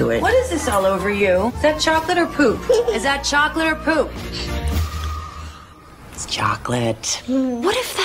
to it. What is this all over you? Is that chocolate or poop? Is that chocolate or poop? It's chocolate. What if